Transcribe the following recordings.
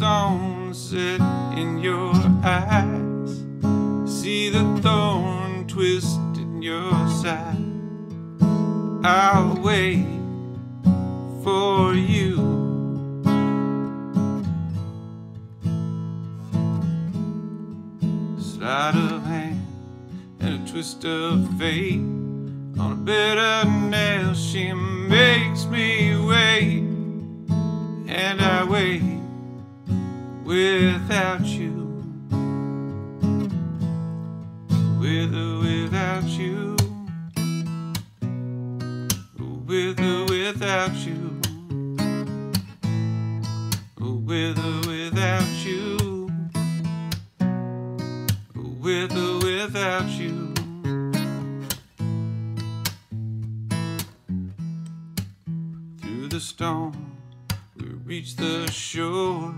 stone set in your eyes. See the thorn twist in your side. I'll wait for you. Sleight of hand and a twist of fate. On a bed of nails, she makes me wait, and I wait without you. With or without you. With or without you. With or without you. With or without you. Through the storm, we reach the shore.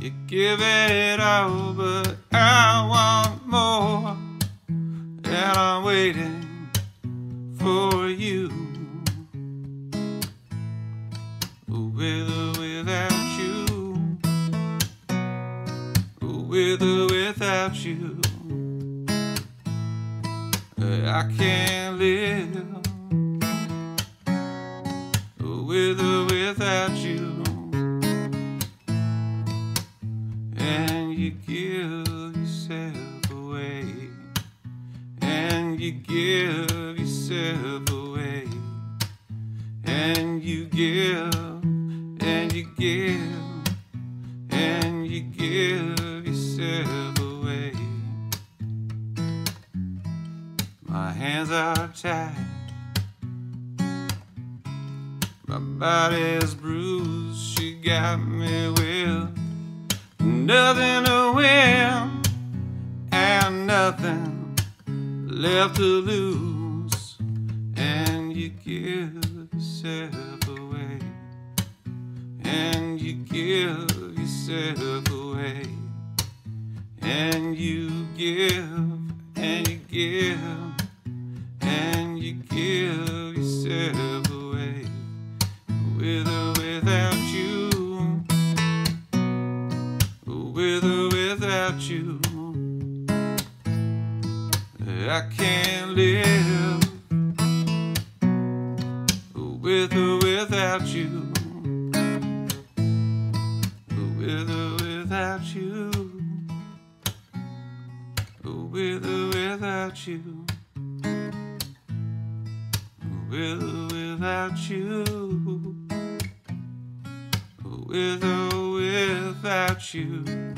You give it all, but I want more. And I'm waiting for you. With or without you. With or without you. I can't live with or without you. You give yourself away. And you give yourself away. And you give, and you give, and you give yourself away. My hands are tied. My body's bruised, she got me nothing to win and nothing left to lose. And you give yourself away, and you give yourself away, and you give, and you give, with or without you. I can't live with or without you, with or without you, with or without you. With or without you, with or without you.